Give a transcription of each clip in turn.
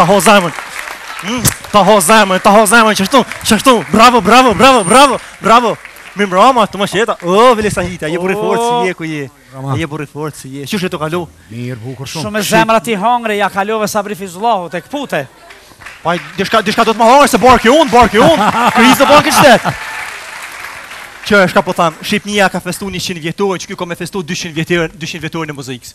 Ta ho zemër. Ta ho zemër, ta ho zemër, qështu, qështu. Bravo, bravo, bravo, bravo, bravo. Mirëmbrama, të më sheta. O, vile sa hitja, je burrë i fortë si je ku je. Je burrë i fortë si je. Qështë e të kalu? Mirë, bukur shumë. Shumë e zemra ti hangre, ja kalu vë Sabri Fejzullahu, të këpute. Pa, dishka, dishka do të më hangre, se barë kjo unë, barë kjo unë. Kërë izë barë kjo qëtetë. Qysh ka po thamë, Shqipnia ka festu 100 vjetorin, që kjo ka me festu 200 vjetorin, 200 vjetorin e muzikës.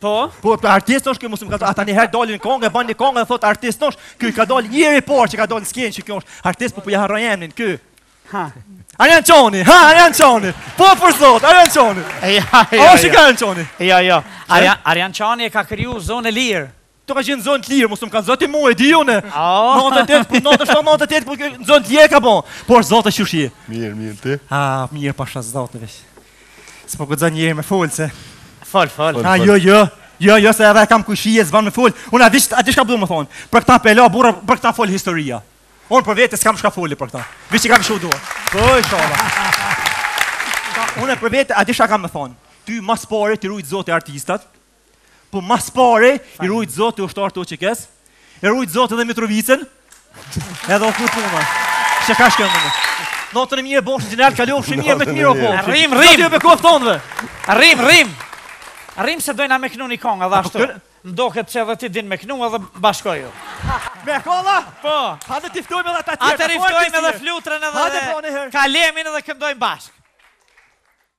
Po? Po, po artist është kjo musim ka ata një herë dalin kongë, bën një kongë dhe thot artist është. Ky ka dalë një herë por që ka dalë n'skenë që kjo është artist, po po ja harroj emrin ky. Ha. Arjan Çani, ha Arjan Çani. Po për zot, Arjan Çani. Ja, ja. O shikon Arjan Çani. Ja, ja. Arjan Arjan Çani e ka kriju Zonë e lirë. Kto ka qenë zonë të lirë, mos më ka zoti mua e di unë. Ah. Nantëdhetë e tetë, nantëdhetë e shtatë, nantëdhetë e tetë, po zonë të lirë ka bo. Por zoti çu shi. Mirë, mirë ti. Ah, mirë pasha zotin vesh. S'po guxon njëri me fol se. Fol, fol. Ah, jo, jo. Jo, jo, se edhe kam kushërijë, s'ban me fol. Unë a di shka, a di shka po du më thonë. Për këta palë burra, për këta fol historia. Unë për vete s'kam shka fol për këta. Vish që kam shu duha. Bëj, shala. Unë për vete, a di shka kam më thonë. Ty ma s'pari, t'i rujtë zoti artistat, Po ma s'pari, i rujtë zoti ushtarët e UÇK-së, i rujtë zoti edhe Mitrovicën, edhe u kry puna. Shë ka shkëmë në mështë. Natën e mirë, o bo, gjeneral, kalofsh mirë e me të mira o po. Rrim, rrim! Në të jëve kofë tonëve. Rrim, rrim! Rrim se dojna me kënu një kongë, dhe ashtu. U doket që edhe ti din me kënu, edhe bashkohju. Me kolla? Po. Hajde t'i ftojmë edhe të tjerët. Hajde t'i ftojmë edhe Fluturën edhe dhe kalemin edhe këndojmë bashkë.